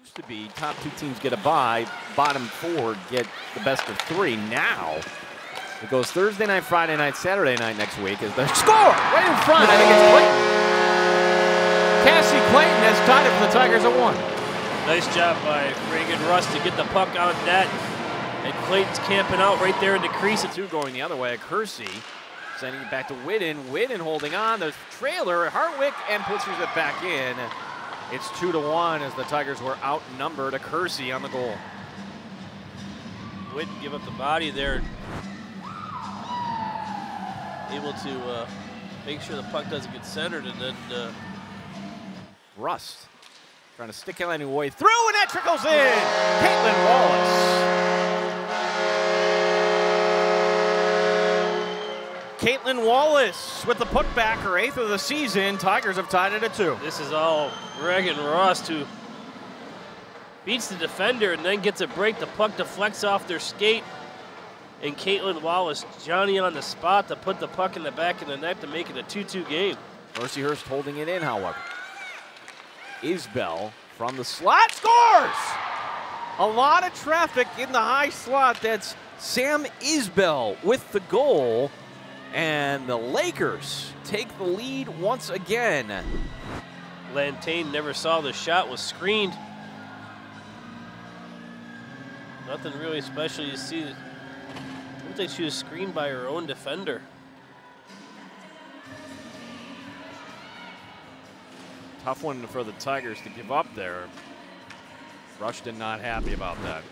Used to be top two teams get a bye, bottom four get the best of three. Now it goes Thursday night, Friday night, Saturday night next week. Is the score right in front? I think it's Clayton. Cassie Clayton has tied it for the Tigers at one. Nice job by Reagan Rust to get the puck on net. And Clayton's camping out right there in the crease. Two going the other way. Kersey sending it back to Whitten. Whitten holding on. The trailer, Hartwick, and pushes it back in. It's two to one as the Tigers were outnumbered. A Kersey on the goal. Whitten give up the body there. Able to uh, make sure the puck doesn't get centered and then uh, Rust trying to stick it anyway through, and that trickles in. Caitlin Wallace. Caitlin Wallace with the putback, her eighth of the season. Tigers have tied it at two. this is all Reagan Rust who beats the defender and then gets a break. The puck deflects off their skate. And Caitlin Wallace, Johnny on the spot to put the puck in the back of the net to make it a 2-2 game. Mercyhurst holding it in, however. Isbell from the slot scores! A lot of traffic in the high slot. That's Sam Isbell with the goal. And the Lakers take the lead once again. Lantain never saw the shot, was screened. Nothing really special. You see, looked like she was screened by her own defender. Tough one for the Tigers to give up there. Rushton not happy about that.